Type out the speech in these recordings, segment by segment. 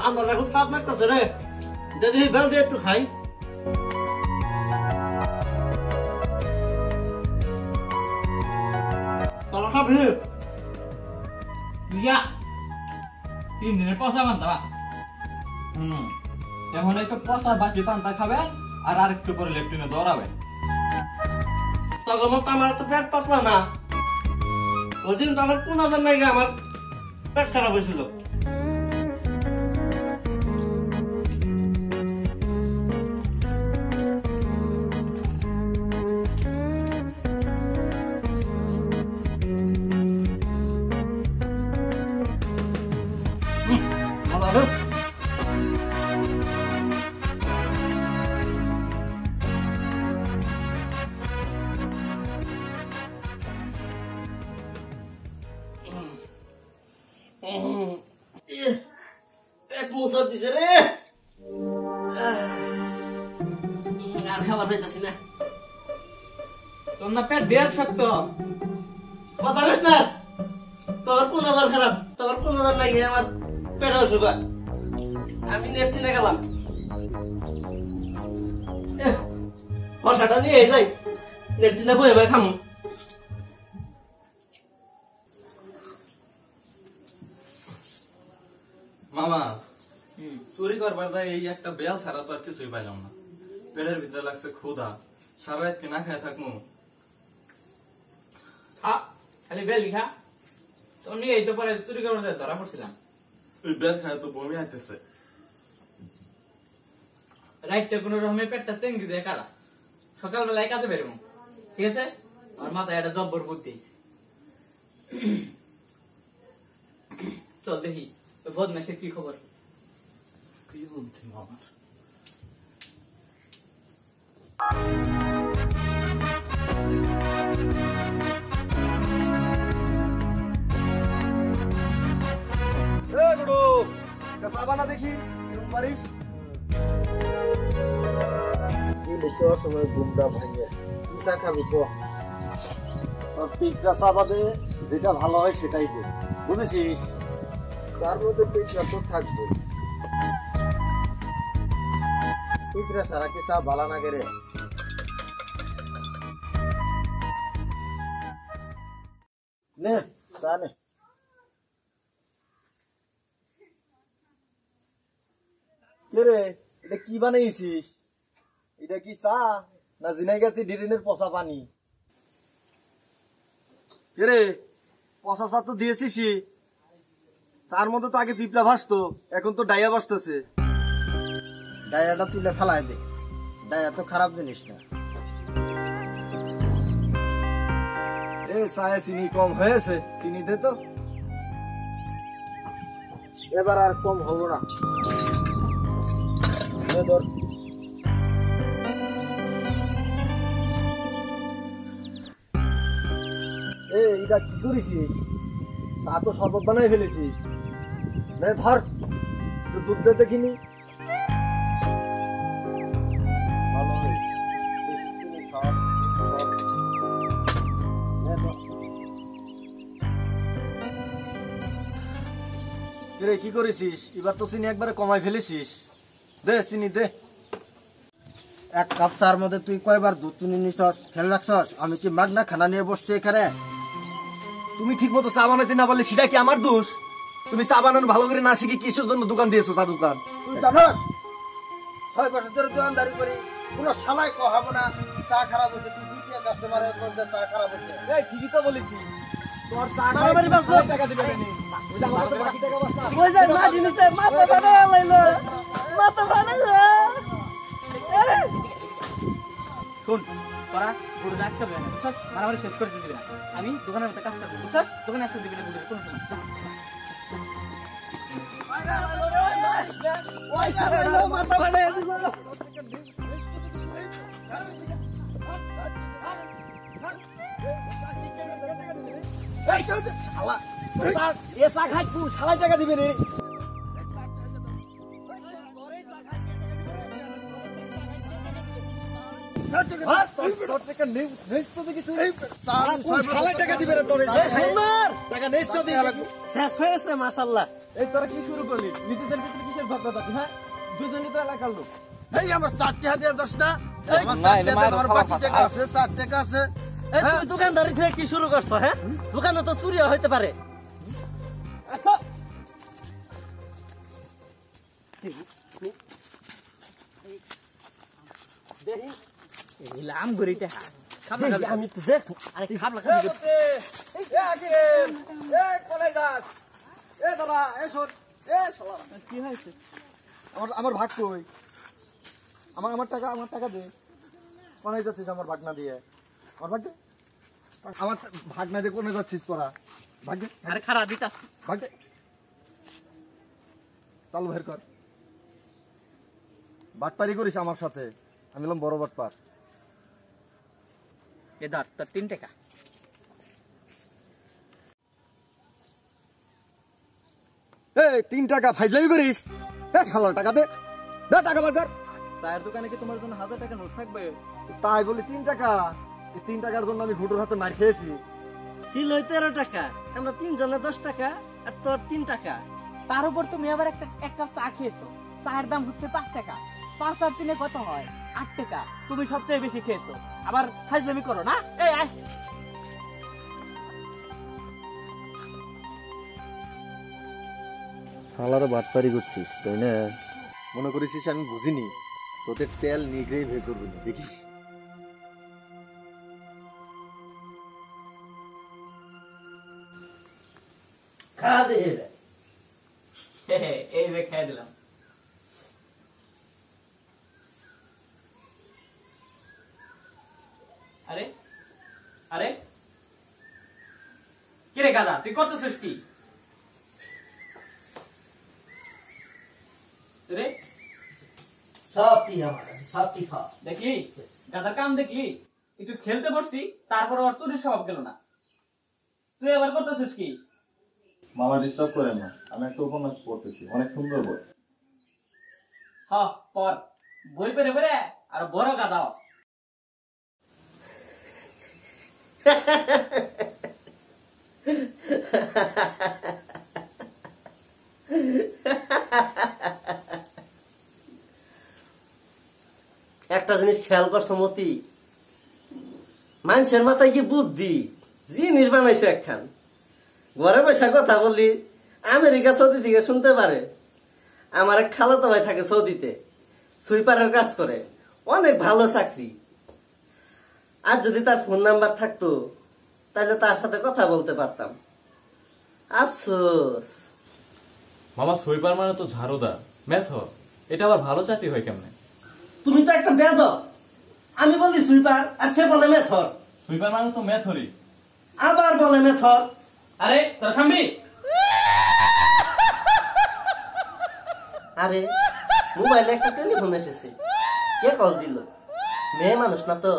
রান্নাটা খুব স্বাদ লাগতেছে রে। যদি বেল দিয়ে একটু খাই। তোরা খাবি ইয়া তিন দিনের পয়সা বান্ধবা হুম এখন এইসব বাকি পান্তা খাবেন আর আরেকটু পরে লেফটিনে দৌড়াবেন তখন মতো আমার তো পেট পাতলা না। ওই দিন তো আমার পনেরো হাজার আমার পেট খারাপ হয়েছিল। ক্ষুধা সারা রাত না খেয়ে থাকব খা খালি বেল খা তোর নিয়ে এই তো পরে চুরি যায় ধরা পড়ছিলাম। ওই বেল খায় তো বমি আইতেছে। রাইটটা কোনো রকমের পেটটা চেঙ্গি দিয়ে কাটা সকালবেলায় কাজে বেরোবো ঠিক আছে? আমার মাথায় একটা জব্বর বুদ্ধি চল দেখি বদমাসের কি খবর? কি বুদ্ধি মামার এ দেখি কিরম পারিস? কি সময় ঘুমটা ভাঙে। ইসা খাবি তো পিকটা চাবাদে যেটা ভালো হয় সেটাই দে। বুঝেছিস? তার মধ্যে পিঠা তো থাকবে কি চা নে। কে এটা কি বানাইছিস? এটা কি চা না জিনাইগাতি ডিরিনের পচা পানি? কে রে পচা চা তো দিয়েছিস চার মধ্যে তো আগে পিপলা ভাসতো এখন তো ডাইয়া ভাসতেছে ডায়াটা তুলে ফেলায় দে। ডায়া তো খারাপ জিনিস না। এ, চায়ে চিনি কম হয়েছে, চিনি দে তো। এবার আর কম হব না। ধর। এ, এটা কি করেছিস? তা তো শরবত বানাই ফেলেছিস। ধর। দুধ দে দেখিনি। রে কি করেছিস? এবার তো চিনি একবারে কমাই ফেলেছিস। দে চিনি দে। এক কাপ চার মধ্যে তুই কয়বার দুধ তুলে নিছস? খেয়াল রাখছস? আমি কি মাগনা খানা নিয়ে বসছি এখানে? তুমি ঠিক মতো চা বানাইতে না পারলে সেটা কি আমার দোষ? তুমি চা বানানো ভালো করে না শিখে কিসের জন্য দোকান দিয়েছ চা দোকান? তুই জানোস? ছয় বছর ধরে দোকানদারি করি। কোনো সালাই কহাবো না। চা খারাপ হয়েছে তুই দ্বিতীয় কাস্টমারের চা খারাপ হয়েছে। এই ঠিকই তো বলেছি বাড়াবাড়ি বাঁচলো। ওই যে মাটি মাথা ফাটা লাইলো মাথা ফাটা শোন তোরা গরু রাখতে হবে না বুঝছস? মারামারি শেষ করে দিবি না। আমি দোকানের মধ্যে কাজ করব বুঝছস? দোকানে আসতে দিবি না গরু কোনো সময় মাথা ফাটা শালা, এ চা খাই কোন শালাই টাকা দিবে রে। হ্যাঁ, তোর- তোর টাকা নেই- নেই তো দেখি তুই। আর কোন শালাই টাকা দিবে রে তোর এই চা খাই? টাকা নেই তো দেখি। শেষ হয়েছে মাসাল্লাহ এই তোরা কি শুরু করলি? নিজেদের ভিতরে কিসের ঝগড়াঝাটি হ্যাঁ? দুজনই তো এলাকার লোক। এই আমার চার টাকা দশ না। আমার টাকা মায়ের আমার বাকি টাকা আছে চার টাকা আছে। এই, দোকানদারি থেকে কি শুরু করছ হ্যাঁ? দোকানে তো চুরিও হইতে পারে। আচ্ছা। লাম আমি তো দেখ। আরে খাবলা খাবি এ, এ, এ, কোথায় যাস? এ, দাদা, এ, শোন, এ, শালা। কি আমার আমার ভাগ কই? আমার আমার টাকা আমার টাকা দে। কোনায় যাচ্ছিস আমার ভাগ না দিয়ে। আমার ভাগ দে। আমার কোনে যাচ্ছিস তোরা। ভাগ দে। আরে খারাপ দিতাস। ভাগ দে। বের কর। বাটপারি করিস আমার সাথে। আমি বললাম বড় বাটপার। এ ধর তোর তিন টাকা। এই তিন টাকা ফাইজলামি করিস? এ খালার টাকা দে। দে টাকা বার কর। চায়ের দোকানে কি তোমার জন্য হাজার টাকা নোট থাকবে? তাই বলি তিন টাকা। এই তিন টাকার জন্য আমি ঘুটোর হাতে মার খেয়েছি। ছিল তেরো টাকা আমরা তিনজনে দশ টাকা আর তোর তিন টাকা। তার উপর তুমি আবার একটা এক কাপ চা খেয়েছো। চায়ের দাম হচ্ছে পাঁচ টাকা। পাঁচ আর তিনে কত হয়? আট টাকা। তুমি সবচেয়ে বেশি খেয়েছো। আবার ফাইজলামি করো না? এই আয়। শালারও বাটপারি করছিস তাই না? মনে করেছিস আমি বুঝিনি। তোদের তেল নিগড়েই ভেতর দেখিস খা দে এই যে খেয়ে দিলাম। আরে আরে। কি রে গাদা তুই করতেছিস কি? রে। সবটি আমার সবটি খা দেখলি? গাদার কাম দেখলি? একটু খেলতে বসছি তারপর চুরির স্বভাব গেল না। তুই আবার করতেছিস কি? মামা ডিস্টার্ব করেন না। আমি একটা উপন্যাস পড়তেছি অনেক সুন্দর বই। হ পর বই পেরে পেরে আর বড় হ। একটা জিনিস খেয়াল করছ মতি? মানুষের মাথায় কি বুদ্ধি? জিনিস বানাইছে একখান। ঘরে বসে কথা বললি আমেরিকা সৌদি থেকে শুনতে পারে। আমার এক খালাতো ভাই থাকে সৌদিতে সুইপারের কাজ করে অনেক ভালো চাকরি। আর যদি তার ফোন নাম্বার থাকতো তাহলে তার সাথে কথা বলতে পারতাম। আফসোস। মামা সুইপার মানে তো ঝাড়ুদার মেথর। এটা আবার ভালো চাকরি হয় কেমনে? তুমি তো একটা বেদ আমি বলি সুইপার আর সে বলে মেথর। সুইপার মানে তো মেথরই। আবার বলে মেথর। আরে তোরা থামবি? আরে মোবাইলে একটা টেলিফোন এসেছে। কে কল দিল? মেয়ে মানুষ না তো?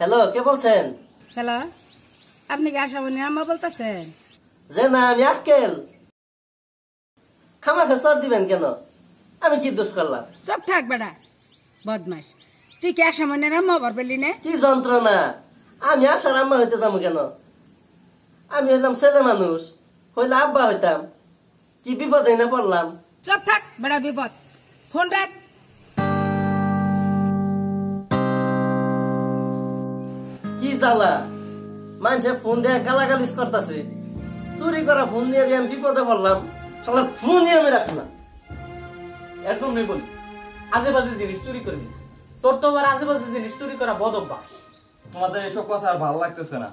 হ্যালো কে বলছেন? হ্যালো আপনি কি আশামণি আম্মা বলতেছেন? যে না আমি আক্কেল। খামাখে চর দিবেন কেন? আমি কি দোষ করলাম? চুপ থাক বেড়া বদমাস তুই কি আশামণির আম্মা আবার বললি না? কি যন্ত্রণা? আমি আসার আম্মা হইতে যাব কেন? আমি হইলাম ছেলে মানুষ হইলে আব্বা হইতাম। কি বিপদে না পড়লাম? চুপ থাক বেড়া বিপদ। ফোন রাখ। কি জ্বালা? মানুষে ফোন দিয়ে গালাগালিস করতেছে। চুরি করা ফোন দিয়ে দিয়ে আমি বিপদে পড়লাম শালা ফোনই আমি রাখলাম। এরকম নেই বলি। আজে বাজে জিনিস চুরি করবি। তোর তো আবার বাজে জিনিস চুরি করা বদ অভ্যাস। তোমাদের এসব কথা আর ভালো লাগতেছে না।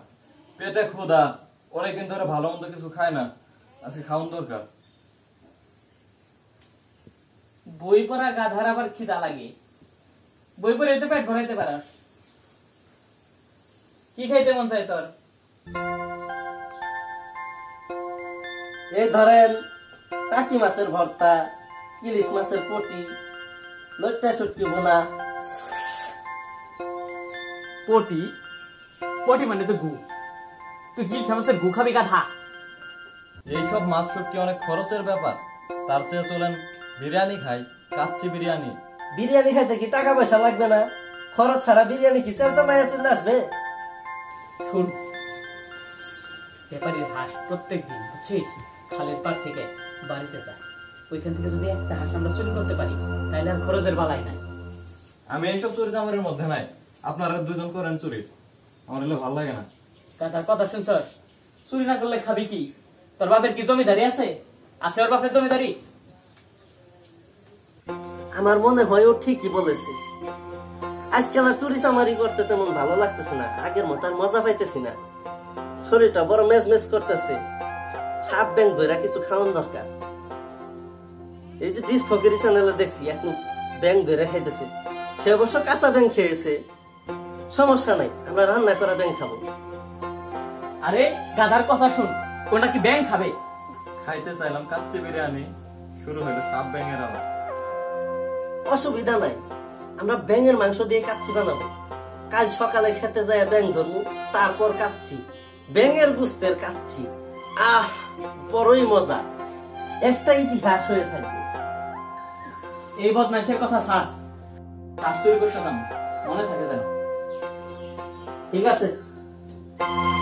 পেটে ক্ষুধা অনেকদিন ধরে ভালো মন্দ কিছু খায় না। আজকে খাওয়ান দরকার। বই পড়া গাধার আবার খিদা লাগে। বই পড়ে এতে পেট ভরাইতে পারাস। কি খাইতে মন চাই তোর? এই ধরেন টাকি মাছের ভর্তা ইলিশ মাছের পটি লইট্টা সুটকি ভুনা। পটি পটি মানে তো গু। তুই কি সমস্যা গু খাবি গাধা? এইসব মাছ শুটকি অনেক খরচের ব্যাপার। তার চেয়ে চলেন বিরিয়ানি খাই কাচ্চি বিরিয়ানি। বিরিয়ানি খাইতে কি টাকা পয়সা লাগবে না? খরচ ছাড়া বিরিয়ানি কি চেল চালাই চলে আসবে? শুন ব্যাপারীর হাঁস প্রত্যেক দিন বুঝছিস? খালের পার থেকে বাড়িতে যায়। ওইখান থেকে যদি একটা হাঁস আমরা চুরি করতে পারি তাহলে আর খরচের বালাই নাই। আমি এইসব চুরি চামারের মধ্যে নাই। আপনারা দুজন করেন চুরি। আমার এগুলো ভালো লাগে না। কাতার কথা শুনছস? চুরি না করলে খাবি কি? তোর বাপের কি জমিদারি আছে? আছে ওর বাপের জমিদারি? আমার মনে হয় ও ঠিকই বলেছে। আজকাল আর চুরি চামারি করতে তেমন ভালো লাগতেছে না। আগের মতো আর মজা পাইতেছি না। শরীরটা বড় মেজ মেজ করতেছে। সাপ ব্যাং ধরে কিছু খাওয়ান দরকার। এই যে ডিস ফকিরি চ্যানেলে দেখছি এখন ব্যাং ধরে খাইতেছে। সে অবশ্য কাঁচা ব্যাং খেয়েছে। সমস্যা নাই আমরা রান্না করা ব্যাং খাব। আরে গাধার কথা শুন কোনটা কি ব্যাংক খাবে? খাইতে চাইলাম কাচ্চি বিরিয়ানি শুরু হইল সাপ ব্যাঙের আবার অসুবিধা নাই আমরা ব্যাঙের মাংস দিয়ে কাচ্চি বানাবো। কাল সকালে খেতে যায় ব্যাং ধরবো তারপর কাচ্ছি ব্যাঙের গুস্তের কাচ্ছি আহ বড়ই মজা। একটা ইতিহাস হয়ে থাকবে। এই বদমাইশের কথা স্যার হাঁস চুরি করতেছিলাম মনে থাকে যেন। ঠিক আছে হাঁস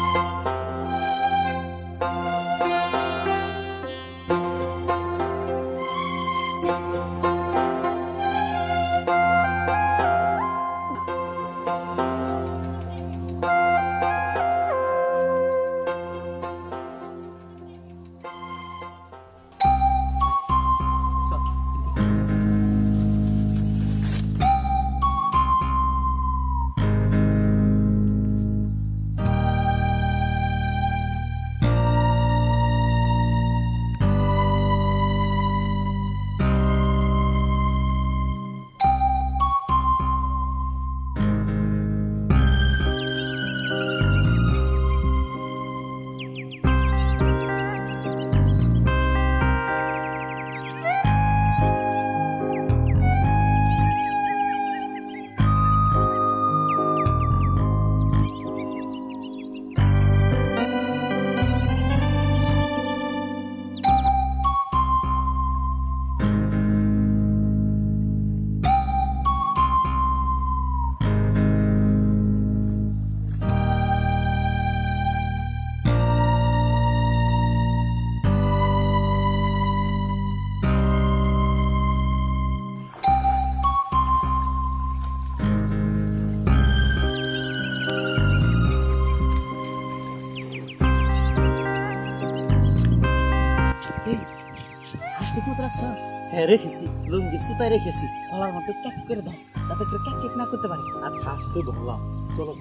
হ্যাঁ রেখেছি লুঙ্গির সিপাই রেখেছি। গলার মধ্যে ক্যাক করে দাও যাতে করে ক্যাক ক্যাক না করতে পারি। আচ্ছা আজকে ধরলাম। চলো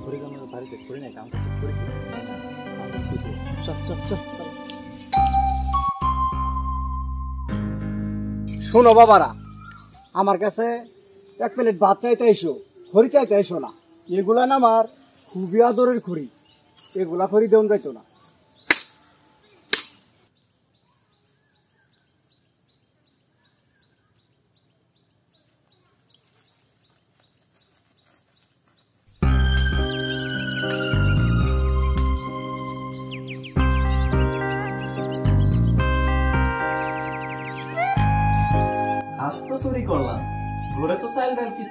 বাড়িতে নাই কাম করতে শোনো বাবারা আমার কাছে এক প্লেট ভাত চাইতে এসো খড়ি চাইতে এসো না। এগুলা না আমার খুবই আদরের খড়ি। এগুলা খড়ি দেওয়া যাইতো না।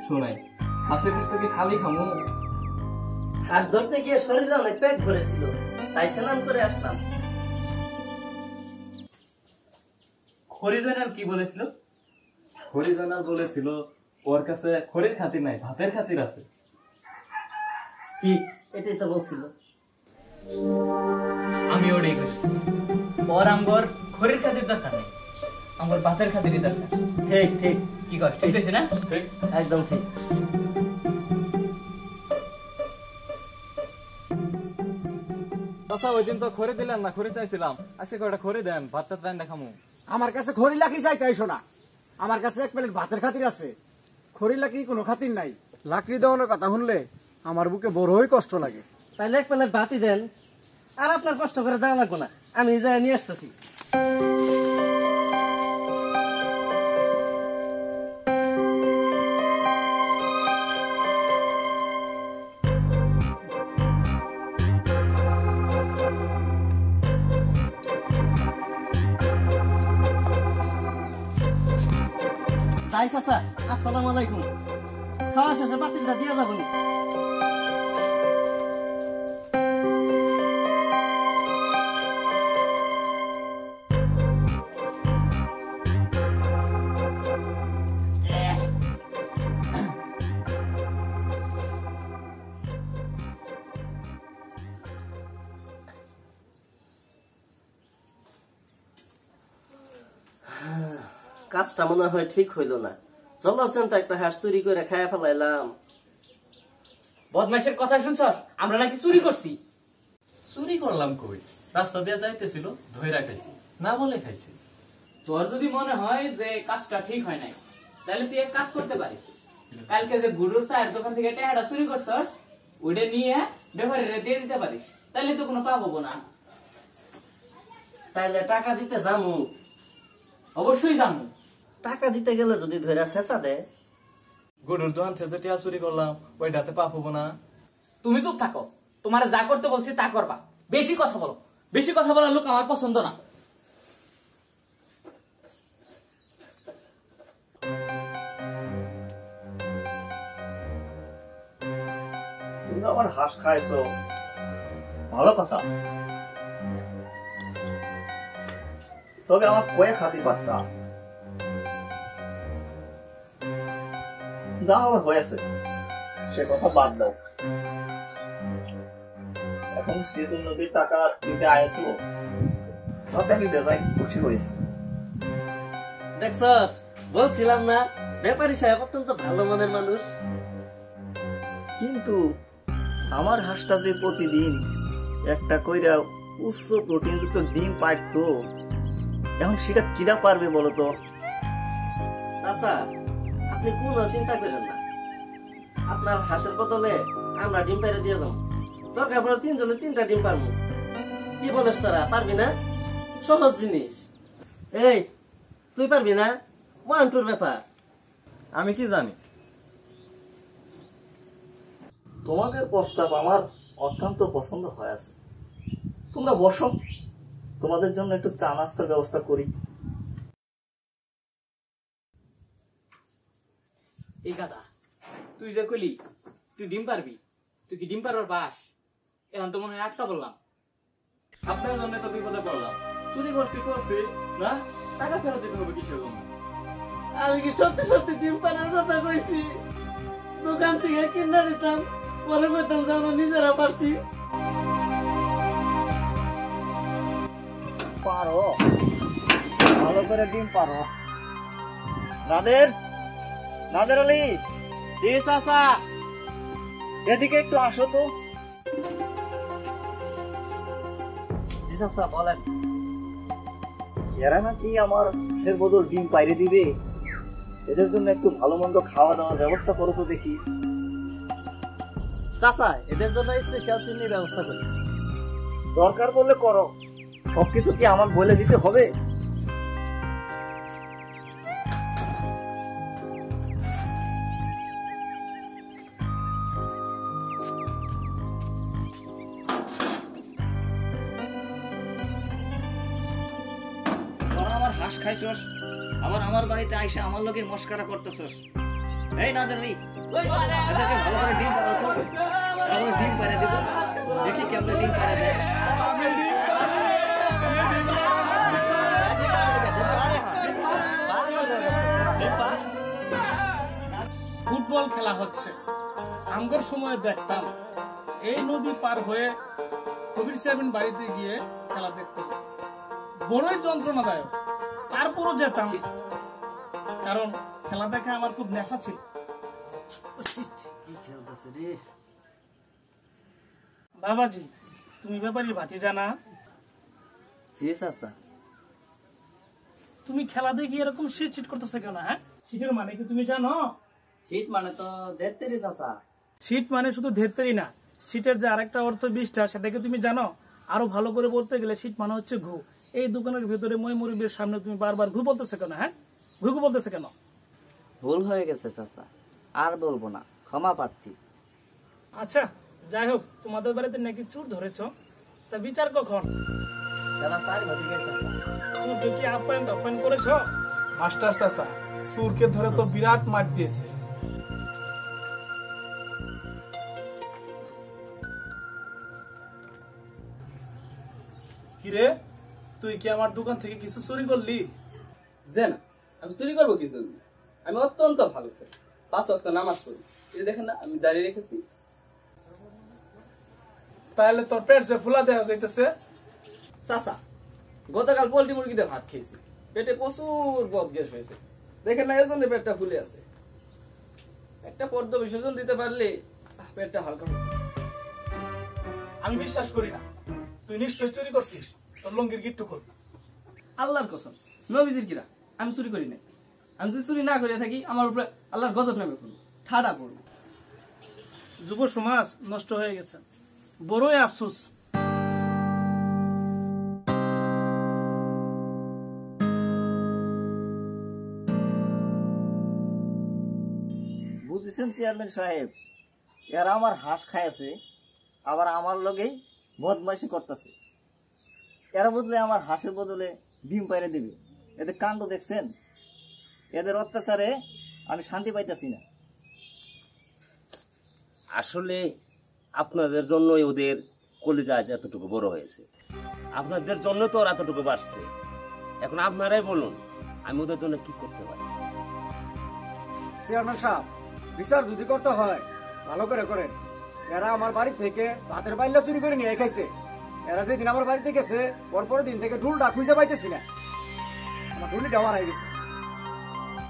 কিচ্ছু নাই। হাঁসের খালি খামু হাঁস ধরতে গিয়ে শরীরে অনেক পেট ভরেছিল তাই স্নান করে আসলাম। হরিজনের কি বলেছিল? খড়ি বলেছিল ওর কাছে খড়ির খাতির নাই ভাতের খাতির আছে। কি? এটাই তো বলছিল। আমি ওটাই করেছি ওর আমগর খড়ির খাতির দরকার নেই আমগর ভাতের খাতিরই দরকার। ঠিক ঠিক। কি কর ঠিক আছে না? ঠিক। একদম ঠিক। আচ্ছা ওই দিন তো খড়ি দিলেন না খড়ি চাইছিলাম। আজকে কয়টা খড়ি দেন? ভাত টাত রান্না খামু আমার কাছে খড়ি লাকি চাইতে এসো না। আমার কাছে এক প্লেট ভাতের খাতির আছে। খড়ি লাকি কোনো খাতির নাই। লাকড়ি দেওয়ানোর কথা শুনলে আমার বুকে বড়ই কষ্ট লাগে। তাইলে এক প্লেট ভাতই দেন। আর আপনার কষ্ট করে দেওয়া লাগবো না। আমি যাই নিয়ে আসতেছি। যাই চাচা আসসালামু আলাইকুম। খাওয়া শেষে বাতিলটা দিয়ে যাবনি। মনে হয় ঠিক হইল না। চলাচেন তো একটা হাঁস চুরি করে খাইয়া ফেলাইলাম। বদমাইশের কথা শুনছস? আমরা নাকি চুরি করছি। চুরি করলাম কই? রাস্তা দিয়ে যাইতেছিল ধইরা খাইছি না বলে খাইছি। তোর যদি মনে হয় যে কাজটা ঠিক হয় নাই তাহলে তুই এক কাজ করতে পারিস। কালকে যে গুডুর চায়ের দোকান থেকে টেহাটা চুরি করছস ওইটা নিয়ে ব্যাপারে দিয়ে দিতে পারিস। তাহলে তো কোনো পাপ হব না। তাইলে টাকা দিতে যামু। অবশ্যই জানো টাকা দিতে গেলে যদি ধইরা শেষা দেয়? গরুর দোকান থেকে টিয়া চুরি করলাম ওইটাতে পাপ হব না। তুমি চুপ থাকো। তোমার যা করতে বলছি তা করবা। বেশি কথা বলো। বেশি কথা বলার লোক আমার পছন্দ না। তুমি আমার হাঁস খাইছো। ভালো কথা। তবে আমার কয়ে খাতি পারতা যা আমার হয়েছে। সে কথা বাদ দাও। এখন সেতু নদীর টাকা দিতে আয়েছো? তাতে আমি বেজায় খুশি হয়েছি। দেখছস বলছিলাম না ব্যাপারী সাহেব অত্যন্ত ভালো মনের মানুষ। কিন্তু আমার হাঁসটা যে প্রতিদিন একটা কইরা উচ্চ প্রোটিনযুক্ত ডিম পারতো এখন সেটা কিরা পারবে বলতো চাচা আপনি কোনো চিন্তা করেন না। আপনার হাঁসের বদলে আমরা ডিম পেরে দিয়ে যাব। দরকার পড়ে তিনজনে তিনটা ডিম পারব। কি বলিস তোরা পারবি না? সহজ জিনিস। এই তুই পারবি না? ওয়ান টুর ব্যাপার। আমি কি জানি? তোমাদের প্রস্তাব আমার অত্যন্ত পছন্দ হয়ে আছে। তোমরা বসো। তোমাদের জন্য একটু চা নাস্তার ব্যবস্থা করি। এই গাদা তুই যে কইলি তুই ডিম পারবি তুই কি ডিম পারবার বাস? এখন তো মনে হয় একটা বললাম আপনার জন্য তো বিপদে পড়লাম। চুরি করছি করছি না? টাকা ফেরত দিতে হবে কিসের জন্য? আমি কি সত্যি সত্যি ডিম পানার কথা কইছি? দোকান থেকে কিনা দিতাম পরে বলতাম যে আমরা নিজেরা পারছি। পারো। ভালো করে ডিম পারো। নাদের নাদের আলী। জি, চাচা। এদিকে একটু আসো তো। জি, চাচা, বলেন। এরা নাকি আমার ফের বদল ডিম পাইরে দিবে? এদের জন্য একটু ভালো মন্দ খাওয়া দাওয়ার ব্যবস্থা করো তো দেখি। চাচা, এদের জন্য স্পেশাল চিনির ব্যবস্থা করি। দরকার বললে করো। সবকিছু কি আমার বলে দিতে হবে? আইসা আমার লগে মস্কারা করতেছস। এই না জানি এদেরকে ভালো করে ডিম পাড়া তো। ভালো ডিম পাড়া দিব। দেখি কেমনে ডিম পাড়া যায়। ফুটবল খেলা হচ্ছে। আমগর সময় দেখতাম এই নদী পার হয়ে কবির সাহেবের বাড়িতে গিয়ে খেলা দেখতাম। বড়ই যন্ত্রণাদায়ক। তারপরও যেতাম। কারণ খেলা দেখা আমার খুব নেশা ছিল। বাবাজি তুমি ব্যাপারই ভাতি জানা জি চাচা। তুমি খেলা দেখি এরকম শীত চিট করতেছে কেন হ্যাঁ? শীতের মানে কি তুমি জানো? শীত মানে তো দেখতেরি চাচা। শীত মানে শুধু ধেরতেই না শীতের যে আরেকটা অর্থ বিষটা সেটাকে তুমি জানো? আরও ভালো করে বলতে গেলে শীত মানে হচ্ছে ঘু। এই দোকানের ভিতরে মই মুরব্বীর সামনে তুমি বারবার ঘু বলতেছে কেন হ্যাঁ? ঘু ঘু বলতেছে কেন? ভুল হয়ে গেছে চাচা। আর বলব না ক্ষমা প্রার্থী। আচ্ছা যাই হোক তোমাদের বাড়িতে নাকি চুর ধরেছ তা বিচার কখন? চুরকে কি আপ্যায়ন আপ্যায়ন করেছ? মাস্টার চাচা চুরকে ধরে তো বিরাট মার দিয়েছে। কিরে তুই কি আমার দোকান থেকে কিছু চুরি করলি? যে না আমি চুরি করব কি জন্য? আমি অত্যন্ত ভালো ছেলে পাঁচ অক্ট নামাজ পড়ি। এই দেখেন না আমি দাঁড়িয়ে রেখেছি। তাহলে তোর পেট যে ফুলা দেওয়া যাইতেছে? চাচা গতকাল পোল্ট্রি মুরগিতে ভাত খেয়েছি। পেটে প্রচুর বদ গ্যাস হয়েছে। দেখেন না এজন্য পেটটা ফুলে আছে। একটা পদ্ম বিসর্জন দিতে পারলে পেটটা হালকা হতো। আমি বিশ্বাস করি না। তুই নিশ্চয়ই চুরি করছিস। তোর লঙ্গির গিট্টু খোল। আল্লাহর কসম নবীজির কিরা? আমি চুরি করি নাই। আমি যদি চুরি না করে থাকি আমার উপরে আল্লাহর গজব নামে করব ঠাডা পড়ব। যুব সমাজ নষ্ট হয়ে গেছে। বড়ই আফসোস। বুঝেছেন চেয়ারম্যান সাহেব এরা আমার হাঁস খাইছে আবার আমার লগেই বদমাইশি করতেছে। এরা বদলে আমার হাঁসের বদলে ডিম পাইরে দিবে। এদের কাণ্ড দেখছেন? এদের অত্যাচারে আমি শান্তি পাইতেছি না। আসলে আপনাদের জন্যই ওদের কলিজা আজ এতটুকু বড় হয়েছে। আপনাদের জন্য তো ওরা এতটুকু বাড়ছে। এখন আপনারাই বলুন আমি ওদের জন্য কি করতে পারি? চেয়ারম্যান সাহেব বিচার যদি করতে হয় ভালো করে করেন। এরা আমার বাড়ি থেকে ভাতের বাইলা চুরি করে নিয়ে খাইছে এরা যেদিন আমার বাড়িতে গেছে পরপর দিন থেকে ঢুলটা খুঁজে পাইতেছি না। আমার হয়ে গেছে।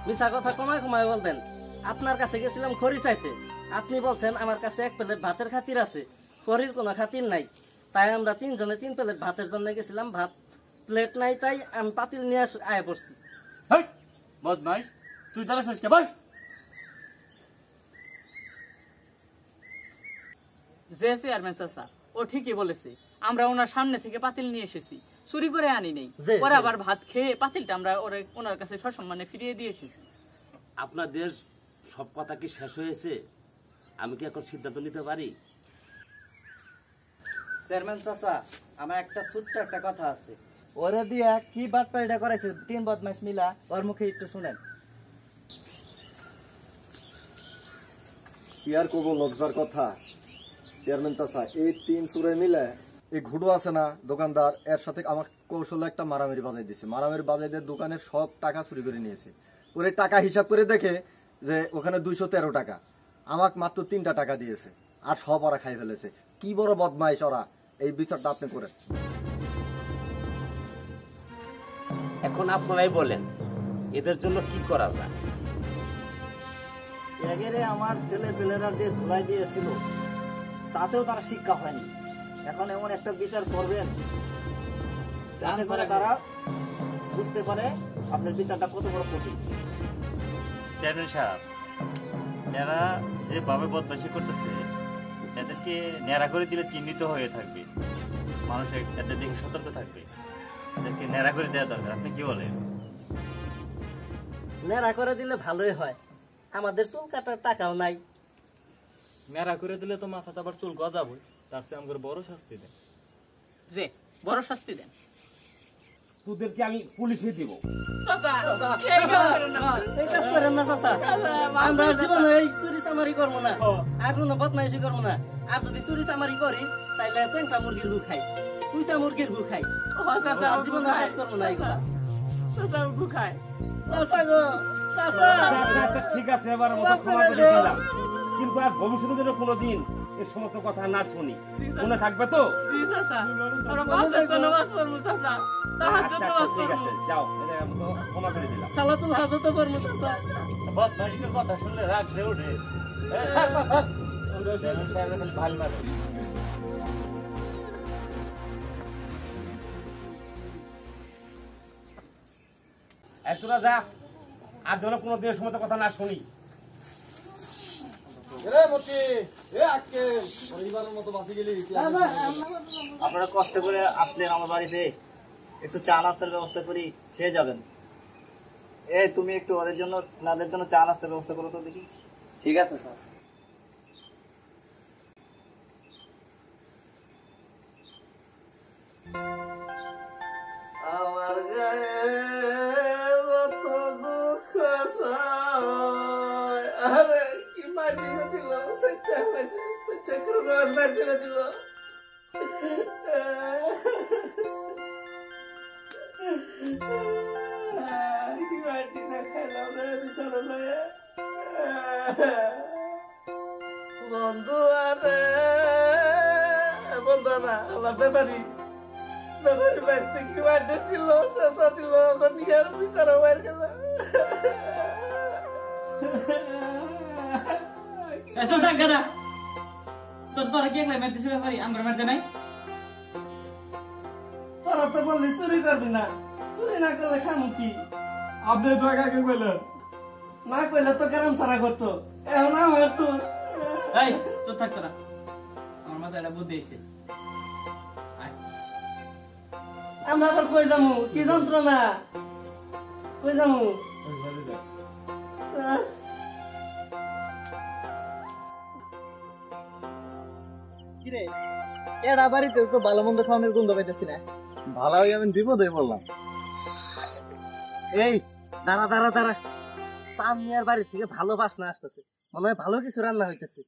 মিশা কথা কমায় কমায় বলবেন। আপনার কাছে গেছিলাম খড়ি চাইতে। আপনি বলছেন আমার কাছে এক প্লেট ভাতের খাতির আছে। খড়ির কোনো খাতির নাই। তাই আমরা তিনজনে তিন প্লেট ভাতের জন্য গেছিলাম ভাত। প্লেট নাই তাই আমি পাতিল নিয়ে আস- আয়া পড়ছি। বদমাইশ তুই দাঁড়াছিস কে? বস। যে চেয়ারম্যান চাচা ও ঠিকই বলেছে। আমরা ওনার সামনে থেকে পাতিল নিয়ে এসেছি। চুরি করে আনি নেই। পরে আবার ভাত খেয়ে পাতিলটা আমরা ওরে- ওনার কাছে সসম্মানে ফিরিয়ে দিয়ে এসেছি আপনাদের সব কথা কি শেষ হয়েছে? আমি কি এখন সিদ্ধান্ত নিতে পারি? চেয়ারম্যান চাচা আমার একটা ছোট্ট একটা কথা আছে। ওরে দিয়া কি বাটপাড়িটা করাইছে? তিন বদমাস মিলা ওর মুখে একটু শুনেন। কি আর করব লজ্জার কথা? চেয়ারম্যান চাচা এই তিন সুরে মিলে এই ঘুডো আছে না দোকানদার এর সাথে আমার কৌশলে একটা মারামারি বাজাই দিয়েছে মারামারি বাজাই দিয়ে দোকানের সব টাকা চুরি করে নিয়েছে। ওরে টাকা হিসাব করে দেখে যে ওখানে দুইশো তেরো টাকা। আমাক মাত্র তিনটা টাকা দিয়েছে আর সব ওরা খাই ফেলেছে। কি বড় বদমাইশ ওরা। এই বিচারটা আপনি করেন। এখন আপনারাই বলেন এদের জন্য কি করা যায়? এগেরে আমার ছেলে পেলেরা যে ধুলাই দিয়েছিল তাতেও তারা শিক্ষা হয়নি এখন এমন একটা বিচার করবেন যাতে করে তারা বুঝতে পারে আপনার বিচারটা কত বড় কঠিন। চেয়ারম্যান সাহেব এরা যেভাবে বদমাইশি করতেছে এদেরকে ন্যাড়া করে দিলে চিহ্নিত হয়ে থাকবে। মানুষ এদের দিকে সতর্ক থাকবে। এদেরকে ন্যাড়া করে দেওয়া দরকার। আপনি কি বলেন? নেড়া করে দিলে ভালোই হয়। আমাদের চুল কাটার টাকাও নাই। মেরা করে দিলে তো মাথাটা আবার চুল গজাবো তার চেয়ে আমাকে বড় শাস্তি দেয় যে বড় শাস্তি দেন। তোদেরকে আমি পুলিশে দিব। আমরা জীবনে এই চুরি চামারি করব না। আর কোনো বদমাইশি করব না। আর যদি চুরি চামারি করি তাইলে চেংটা মুরগির গু খাই পুইসা মুরগির গু খাই। জীবনে কাজ করব না এগুলা। গুখায়। চাচা গো আচ্ছা, আচ্ছা, ঠিক আছে এবার কিন্তু আর ভবিষ্যতে যেন কোনোদিন এই সমস্ত কথা না শুনি। মনে থাকবে তো? আচ্ছা, আচ্ছা, নামাজ ঠিক আছে যাও এটা ক্ষমা করে দিলাম। সালাতুল হাজত করব চাচা। বদমাইশির কথা শুনলে রাগ যে ওঠে। ভালো মারে। তোরা আর যেন কোনো দিনের সমস্ত কথা না শুনি রে মতি এ আক্কেল পরিবারের মতো বাঁচি গেলি আপনারা কষ্ট করে আসলেন আমার বাড়িতে। একটু চা নাস্তার ব্যবস্থা করি খেয়ে যাবেন। এ তুমি একটু ওদের জন্য ওনাদের জন্য চা নাস্তার ব্যবস্থা করো তো দেখি। ঠিক আছে স্যার। আমার স্বেচ্ছা হয়েছে স্বেচ্ছা করে রস বার করে দিল কি মাটি না খাইলাম রে বিছানা যায় বন্ধু আরে বন্ধু না আল্লাহ ব্যাপারি ব্যাপারে ব্যস্ত কি বাড়তে দিল শেষা দিল গেল এত থাক গাদা। তোর তোরা কি একলা মেরতেছে ব্যাপারি? আমরা মেরতে নাই? তোরা তো বললি চুরি করবি না। চুরি না করলে খামু কি? আপনি তো আগে কইলেন। না কইলে তো কেরাম ছাড়া করতো। এখন আমার তো এই চুপ থাক তোরা। আমার মাথায় একটা বুদ্ধি এসে আমরা আবার কই যামু? কি যন্ত্রণা? কই যামু? কিরে? এরা বাড়িতে তো ভালো মন্দ খাওয়ানোর গন্ধ পাইতেছি না। ভালো হয়ে আমি বিপদে পড়লাম। এই দাঁড়া দাঁড়া দাঁড়া। চান মিয়ার বাড়ি থেকে ভালো বাসনা আসতেছে। মনে হয় ভালো কিছু রান্না হইতেছে।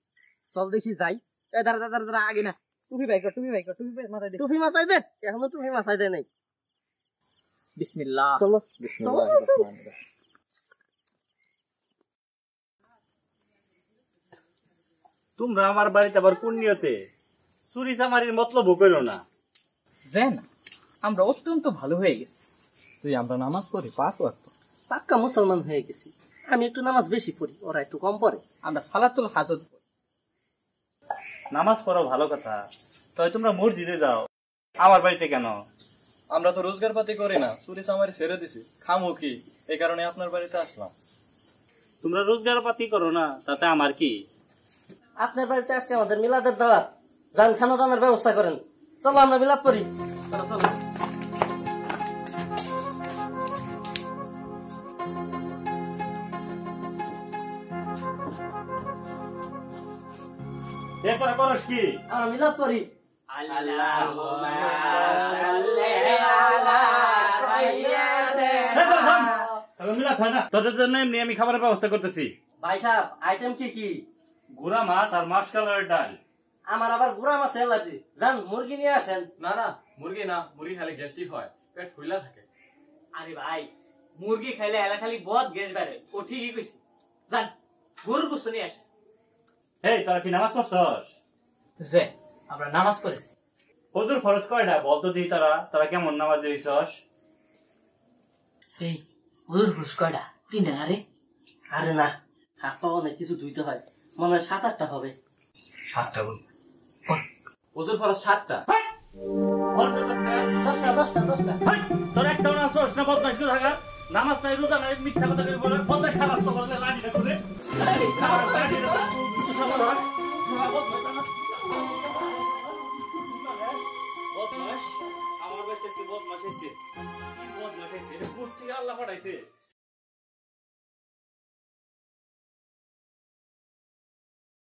চল দেখি যাই। এই দাঁড়া দাঁড়া দাঁড়া আগে না। টুপি বাইক টুপি বাইক টুপি মাথায় দে। টুপি মাথায় দে। এখনও টুপি মাথায় দেয় নাই। বিসমিল্লাহ। চলো। বিসমিল্লাহির রহমানির তোমরা আমার বাড়িতে আবার কোন নিয়তে? চুরি চামারির মতলব করো না। জেন আমরা অত্যন্ত ভালো হয়ে গেছি। তুই আমরা নামাজ পড়ি পাঁচ ওয়াক্ত। পাক্কা মুসলমান হয়ে গেছি। আমি একটু নামাজ বেশি পড়ি ওরা একটু কম পড়ে। আমরা সালাতুল হাজত পড়ি। নামাজ পড়ো ভালো কথা তবে তোমরা মসজিদে যাও। আমার বাড়িতে কেন? আমরা তো রোজগার পাতি করি না চুরি চামারি ছেড়ে দিছি। খামো কি? এই কারণে আপনার বাড়িতে আসলাম। তোমরা রোজগার পাতি করো না তাতে আমার কি? আপনার বাড়িতে আজকে আমাদের মিলাদের দাওয়াত। যান খানা দানার ব্যবস্থা করেন। চলো আমরা মিলাদ করি। চলো চলো এ করস কি? আমরা মিলাদ করি। মিলাদ হয় না। তোদের জন্য এমনি আমি খাবারের ব্যবস্থা করতেছি। ভাই সাহেব আইটেম কি কি? গুড়া মাছ আর মাছ কালারের ডাল। আমার আবার গুড়া মাছ এলার্জি যান মুরগি নিয়ে আসেন। না না মুরগি না মুরগি খালি গ্যাস্ট্রিক হয়। পেট ফুলা থাকে। আরে ভাই মুরগি খাইলে এলা খালি বহুত গ্যাস বাইরে ও ঠিকই কইছি। জান গরুর গোস্ত নিয়ে আসে এই তোরা কি নামাজ পড়ছস? যে আমরা নামাজ পড়েছি। হজুর ফরজ কয়টা বলতো দিই তারা। তারা কেমন নামাজ দিয়েছস এই গরুর গোস্ত কয়টা তিনটা আরে আরে না হাত পা অনেক কিছু ধুইতে হয়। মনে হয় সাত আটটা হবে। সাতটা বল ওজোর ফরজ সাতটা। দশটা দশটা দশটা। তোর একটা নাচস না বদমাস করে থাকা? নামাজ নাই রোজা নাই মিথ্যা কথা করে বলে বদমাস খারাপ তো করলে লাঠিটা করে বদমাস আমার বাড়িতে বদমাস এসে বদমাস এসে ঘুর থেকে আল্লাহ পাঠাইছে।